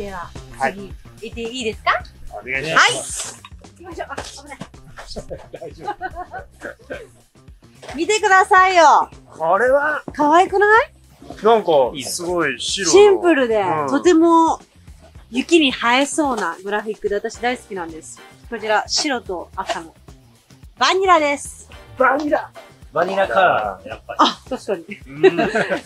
では、はい次、行っていいですか？お願いします。行きましょう。あ、危ない。大丈夫。見てくださいよ。これは、可愛くない？なんかすごい白の。シンプルで、うんとても雪に映えそうなグラフィックで私大好きなんです。こちら、白と赤のバニラです。バニラバニラカラー、やっぱり。あ、確かに。うん。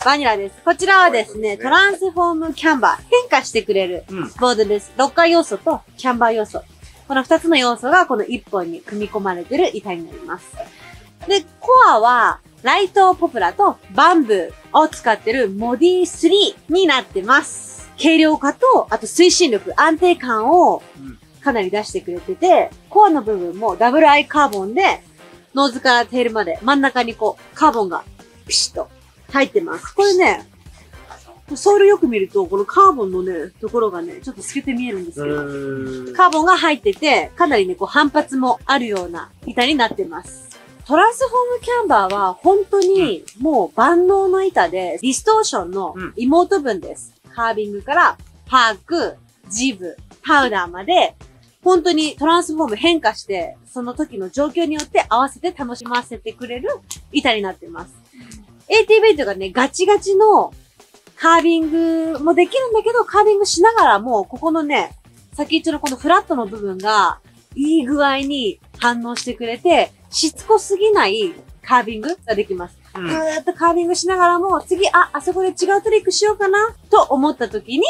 バニラです。こちらはですね、トランスフォームキャンバー、変化してくれるうんボードです。ロッカー要素とキャンバー要素。この二つの要素がこの一本に組み込まれてる板になります。で、コアは、ライトポプラとバンブーを使ってるモディ3になってます。軽量化と、あと推進力、安定感をうんかなり出してくれてて、コアの部分もダブルアイカーボンで、ノーズからテールまで真ん中にこう、カーボンがピシッと入ってます。これね、ソールよく見ると、このカーボンのね、ところがね、ちょっと透けて見えるんですけど、うんカーボンが入ってて、かなりね、こう反発もあるような板になってます。トランスフォームキャンバーは本当にもう万能の板で、ディストーションのうん妹分です。カービングからパーク、ジブ、パウダーまで、本当にトランスフォーム変化して、その時の状況によって合わせて楽しませてくれる板になってます。AT とかね、ガチガチのカービングもできるんだけど、カービングしながらも、ここのね、先っちょのこのフラットの部分が、いい具合に反応してくれて、しつこすぎないカービングができます。うんぐーっとカービングしながらも、次、あ、あそこで違うトリックしようかな、と思った時に、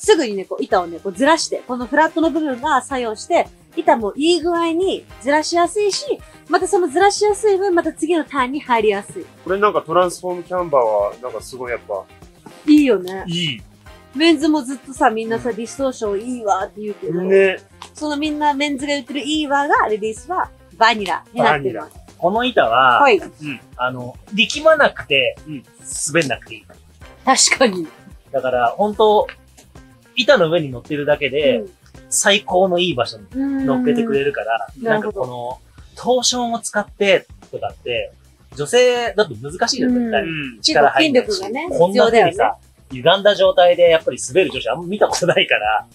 すぐにね、こう、板をね、こうずらして、このフラットの部分が作用して、板もいい具合にずらしやすいし、またそのずらしやすい分、また次のターンに入りやすい。これなんかトランスフォームキャンバーは、なんかすごいやっぱ、いいよね。いい。メンズもずっとさ、みんなさ、ディストーションいいわって言うけど、ね。そのみんなメンズが言ってるいいわが、レディースはバニラになってます。この板は、はい。あの、力まなくてうん、滑んなくていい。確かに。だから、本当板の上に乗ってるだけで、最高のいい場所にうん乗っけてくれるから、なんかこの、トーションを使ってとかって、女性だと難しいよ、絶対。うん。力入んないしねこんな風にさ、歪んだ状態でやっぱり滑る女子あんま見たことないから、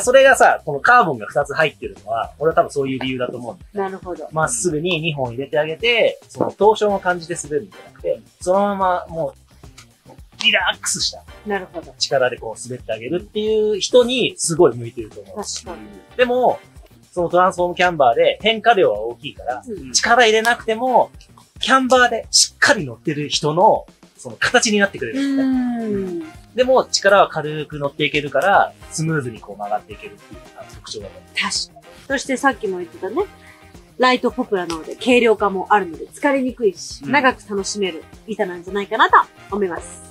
それがさ、このカーボンが2つ入ってるのは、俺は多分そういう理由だと思うんだよ。なるほど。まっすぐに2本入れてあげて、そのトーションを感じて滑るんじゃなくて、そのままもう、リラックスしたなるほど。力でこう滑ってあげるっていう人にすごい向いてると思う。確かに。でも、そのトランスフォームキャンバーで変化量は大きいから、うん力入れなくても、キャンバーでしっかり乗ってる人の、その形になってくれるんですね。ん。でも、力は軽く乗っていけるから、スムーズにこう曲がっていけるっていうあの特徴だと思う。確かに。そしてさっきも言ってたね、ライトポプラなので軽量化もあるので疲れにくいし、うん長く楽しめる板なんじゃないかなと思います。